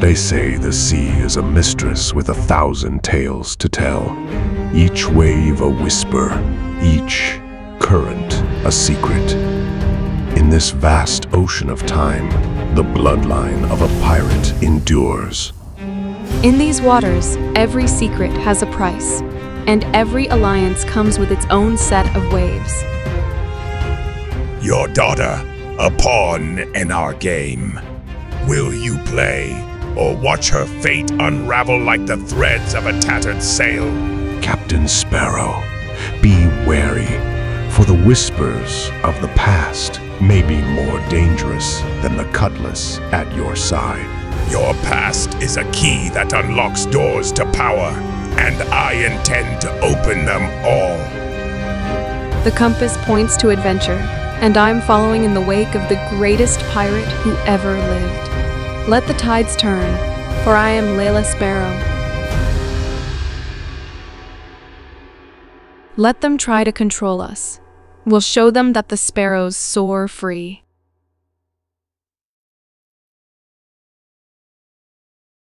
They say the sea is a mistress with a thousand tales to tell. Each wave a whisper, each current a secret. In this vast ocean of time, the bloodline of a pirate endures. In these waters, every secret has a price, and every alliance comes with its own set of waves. Your daughter, a pawn in our game. Will you play, or watch her fate unravel like the threads of a tattered sail? Captain Sparrow, be wary, for the whispers of the past may be more dangerous than the cutlass at your side. Your past is a key that unlocks doors to power, and I intend to open them all. The compass points to adventure, and I'm following in the wake of the greatest pirate who ever lived. Let the tides turn, for I am Leila Sparrow. Let them try to control us. We'll show them that the sparrows soar free.